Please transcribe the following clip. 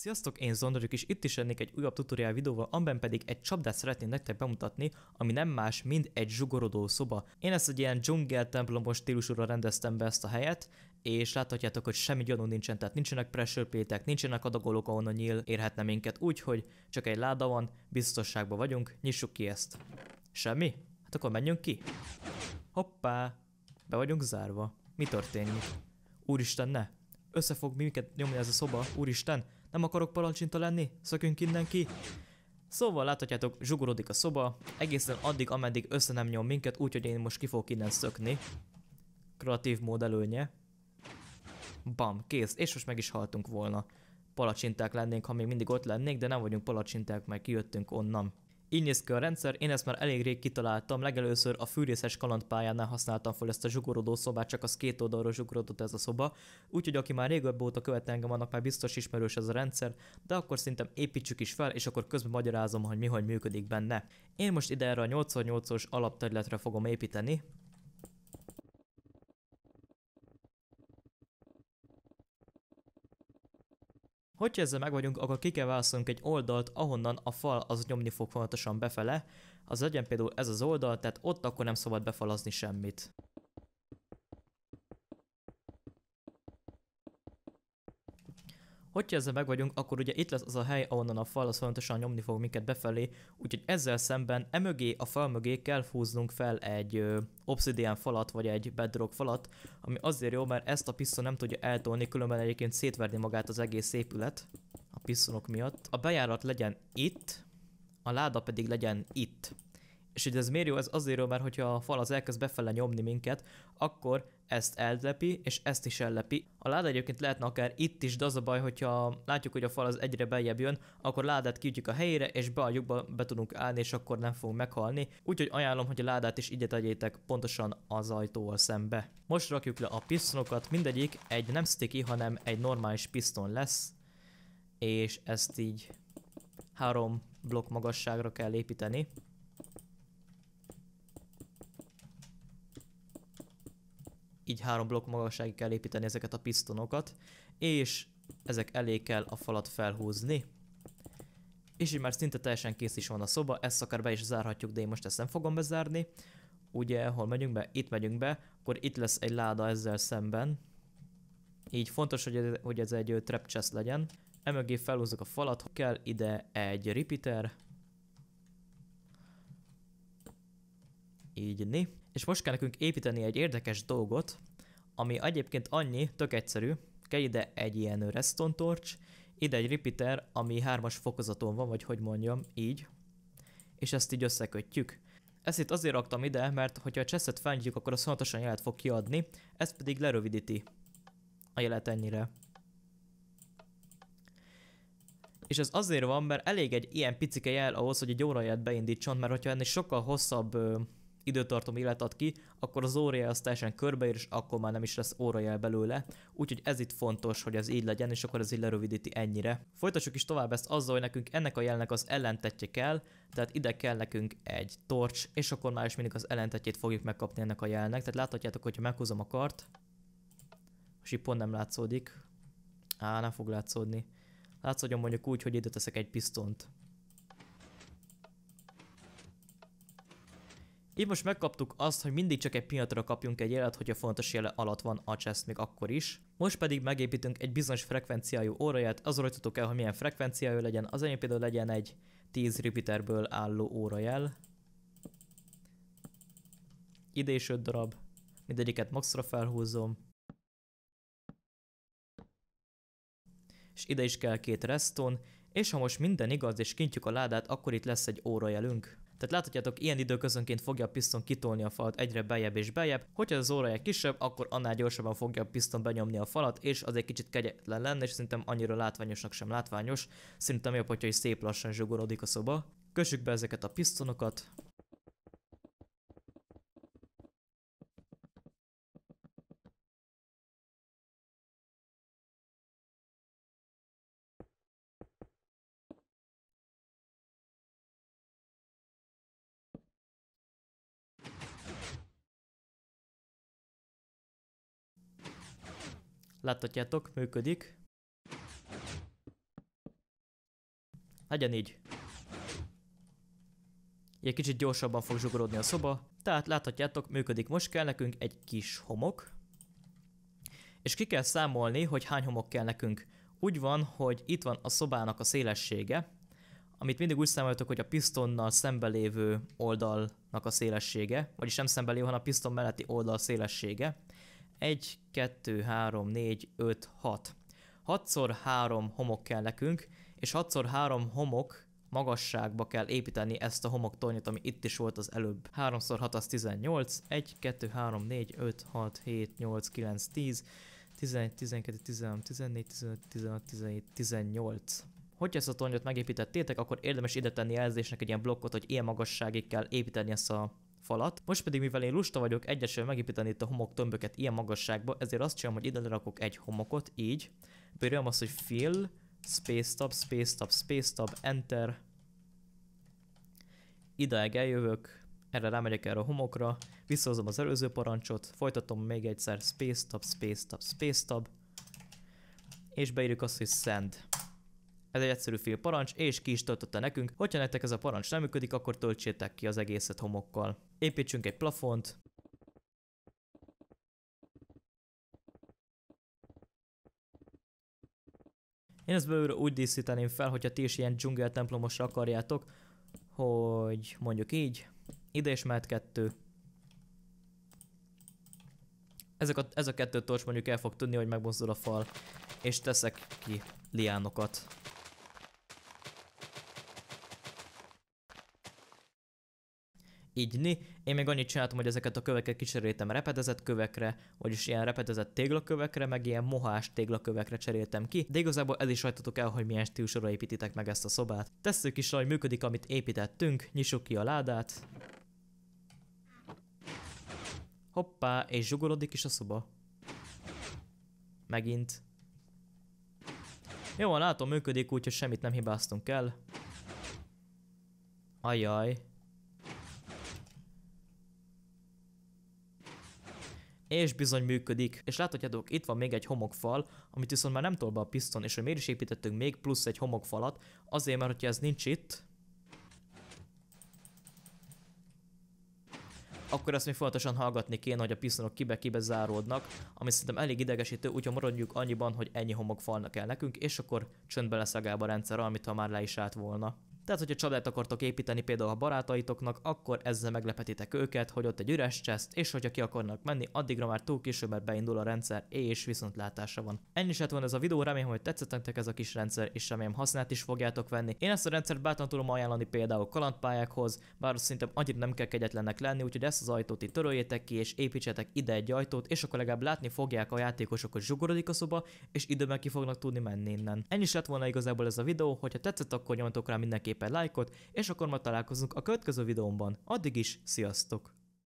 Sziasztok, én Zondarik, és itt is lennék egy újabb tutorial videóval, amiben pedig egy csapdát szeretném nektek bemutatni, ami nem más, mint egy zsugorodó szoba. Én ezt egy ilyen dzsungel templomos stílusúra rendeztem be ezt a helyet, és láthatjátok, hogy semmi gyanú nincsen, tehát nincsenek pressure plate nincsenek adagolók, ahonnan nyíl érhetne minket, úgyhogy csak egy láda van, biztosságban vagyunk, nyissuk ki ezt. Semmi? Hát akkor menjünk ki. Hoppá, be vagyunk zárva. Mi történik? Úristen, ne! Össze fog minket nyomni ez a szoba, úristen! Nem akarok palancsinta lenni? Szökünk innen ki? Szóval láthatjátok, zsugorodik a szoba, egészen addig, ameddig össze nem nyom minket, úgyhogy én most ki fogok innen szökni. Kreatív mód előnye. Bam, kész, és most meg is haltunk volna. Palacsinták lennénk, ha még mindig ott lennénk, de nem vagyunk palacsinták, mert kijöttünk onnan. Így néz ki a rendszer, én ezt már elég rég kitaláltam, legelőször a fűrészes kalandpályánál használtam fel ezt a zsugorodó szobát, csak az két oldalról zsugorodott ez a szoba, úgyhogy aki már régebb óta követ engem, annak már biztos ismerős ez a rendszer, de akkor szerintem építsük is fel, és akkor közben magyarázom, hogy mi hogy működik benne. Én most ide erre a 8x8-os alapterületre fogom építeni, Hogyha ezzel meg vagyunk, akkor ki kell egy oldalt, ahonnan a fal az nyomni fog fontosan befele. Az legyen például ez az oldal, tehát ott akkor nem szabad befalazni semmit. Hogyha ezzel meg vagyunk, akkor ugye itt lesz az a hely, ahonnan a fal az folyamatosan nyomni fog minket befelé, úgyhogy ezzel szemben emögé, a fal mögé kell húznunk fel egy ö, obsidian falat, vagy egy bedrock falat, ami azért jó, mert ezt a piszton nem tudja eltolni, különben egyébként szétverni magát az egész épület a pisztonok miatt. A bejárat legyen itt, a láda pedig legyen itt. És hogy ez miért jó? Ez azért jó, mert hogyha a fal az elkezd befele nyomni minket, akkor ezt ellepi, és ezt is ellepi. A láda egyébként lehetne akár itt is, de az a baj, hogyha látjuk, hogy a fal az egyre beljebb jön, akkor ládát kiütjük a helyére, és be a lyukba be tudunk állni, és akkor nem fogunk meghalni. Úgyhogy ajánlom, hogy a ládát is így tegyétek pontosan az ajtóval szembe. Most rakjuk le a pisztonokat, mindegyik egy nem sticky, hanem egy normális piszton lesz, és ezt így három blokk magasságra kell építeni. Így három blokk magasságig kell építeni ezeket a pisztonokat, és ezek elé kell a falat felhúzni. És így már szinte teljesen kész is van a szoba, ezt akár be is zárhatjuk, de én most ezt nem fogom bezárni. Ugye, hol megyünk be? Itt megyünk be, akkor itt lesz egy láda ezzel szemben. Így fontos, hogy ez, hogy ez egy trap chest legyen. Emögé felhúzzuk a falat, kell ide egy repeater. Így né. És most kell nekünk építeni egy érdekes dolgot, ami egyébként annyi, tök egyszerű, kell ide egy ilyen redstone torch, ide egy repeater, ami hármas fokozaton van, vagy hogy mondjam, így, és ezt így összekötjük. Ezt itt azért raktam ide, mert hogyha a chestet felnyitjuk, akkor az fontosan jelet fog kiadni, ez pedig lerövidíti a jelet ennyire. És ez azért van, mert elég egy ilyen picike jel ahhoz, hogy egy órajelet beindítson, mert hogyha ennél sokkal hosszabb időtartom élet ad ki, akkor az órajel az teljesen körbeér, és akkor már nem is lesz órajel belőle. Úgyhogy ez itt fontos, hogy ez így legyen, és akkor ez így lerövidíti ennyire. Folytassuk is tovább ezt azzal, hogy nekünk ennek a jelnek az ellentetje kell, tehát ide kell nekünk egy torcs, és akkor már is mindig az ellentetjét fogjuk megkapni ennek a jelnek. Tehát láthatjátok, hogyha meghúzom a kart, így pont nem látszódik. Á, nem fog látszódni. Látszódjon mondjuk úgy, hogy ide teszek egy pisztont. Így most megkaptuk azt, hogy mindig csak egy pillanatra kapjunk egy jelet, hogyha fontos jele alatt van a chest még akkor is. Most pedig megépítünk egy bizonyos frekvenciájú óraját, azról tudtuk el, hogy milyen frekvenciájú legyen, az enyém például legyen egy 10 repeaterből álló órajel. Ide is 5 darab, mindegyiket maxra felhúzom. És ide is kell két reston, és ha most minden igaz és kintjük a ládát, akkor itt lesz egy órajelünk. Tehát láthatjátok, ilyen időközönként fogja a piszton kitolni a falat egyre bejebb és bejebb. Hogyha az órája kisebb, akkor annál gyorsabban fogja a piszton benyomni a falat, és az egy kicsit kegyetlen lenne, és szerintem annyira látványosnak sem látványos. Szerintem jobb, hogyha is szép lassan zsugorodik a szoba. Kössük be ezeket a pisztonokat. Láthatjátok, működik. Legyen így. Egy kicsit gyorsabban fog zsugorodni a szoba. Tehát láthatjátok, működik. Most kell nekünk egy kis homok. És ki kell számolni, hogy hány homok kell nekünk. Úgy van, hogy itt van a szobának a szélessége, amit mindig úgy számoltok, hogy a pisztonnal szembelévő oldalnak a szélessége, vagyis nem szembelévő, hanem a piszton melletti oldal szélessége. 1, 2, 3, 4, 5, 6. 6x3 homok kell nekünk, és 6x3 homok magasságba kell építeni ezt a homoktornyot, ami itt is volt az előbb. 3x6 az 18, 1, 2, 3, 4, 5, 6, 7, 8, 9, 10, 11, 12, 13, 14, 15, 16, 17, 18. Hogyha ezt a tornyot megépítettétek, akkor érdemes ide tenni jelzésnek egy ilyen blokkot, hogy ilyen magasságig kell építeni ezt a falat. Most pedig, mivel én lusta vagyok egyesével megépíteni itt a homok tömböket ilyen magasságba, ezért azt csinálom, hogy ide lerakok egy homokot, így. Bírjam azt, hogy fill, space tab, space tab, space tab, enter. Ideig eljövök, erre rámegyek erre a homokra, visszahozom az előző parancsot, folytatom még egyszer space tab, space tab, space tab, és beírjuk azt, hogy send. Ez egy egyszerű fél parancs, és ki is töltötte nekünk. Hogyha nektek ez a parancs nem működik, akkor töltsétek ki az egészet homokkal. Építsünk egy plafont. Én ezt belőle úgy díszíteném fel, hogyha ti is ilyen dzsungel templomosra akarjátok, hogy mondjuk így, ide is mehet kettő. Ezek a, ez a kettő tors mondjuk el fog tudni, hogy megmozdul a fal, és teszek ki liánokat. Így ni. Én még annyit csináltam, hogy ezeket a köveket kicseréltem repedezett kövekre, vagyis ilyen repedezett téglakövekre, meg ilyen mohás téglakövekre cseréltem ki, de igazából ez is rajtatok el, hogy milyen stílusra építitek meg ezt a szobát. Tesszük is, hogy működik, amit építettünk, nyissuk ki a ládát. Hoppá, és zsugorodik is a szoba. Megint. Jó, látom, működik, úgyhogy semmit nem hibáztunk el. Ajaj. És bizony működik. És láthatjátok, itt van még egy homokfal, amit viszont már nem tol be a piszton, és hogy miért is építettünk még plusz egy homokfalat, azért, mert hogyha ez nincs itt, akkor ezt még folyamatosan hallgatni kéne, hogy a pisztonok kibe-kibe záródnak, ami szerintem elég idegesítő, úgyhogy maradjuk annyiban, hogy ennyi homokfalnak kell nekünk, és akkor csöndbe lesz a rendszer, amit ha már le is állt volna. Tehát, hogyha csodát akartok építeni például a barátaitoknak, akkor ezzel meglepetitek őket, hogy ott egy üres chest, és hogyha ki akarnak menni, addigra már túl később, mert beindul a rendszer, és viszontlátásra van. Ennyi is van ez a videó, remélem, hogy tetszett nektek ez a kis rendszer, és remélem hasznát is fogjátok venni. Én ezt a rendszert bátran tudom ajánlani például kalandpályákhoz, bár szerintem annyira nem kell kegyetlennek lenni, úgyhogy ezt az ajtót itt töröljétek ki, és építsetek ide egy ajtót, és akkor legalább látni fogják a játékosok, hogy zsugorodik a szoba, és időben ki fognak tudni menni innen. Ennyi is lett volna igazából ez a videó, hogyha tetszett, akkor nyomjatok rá mindenképpen lájkot, és akkor majd találkozunk a következő videómban. Addig is, sziasztok!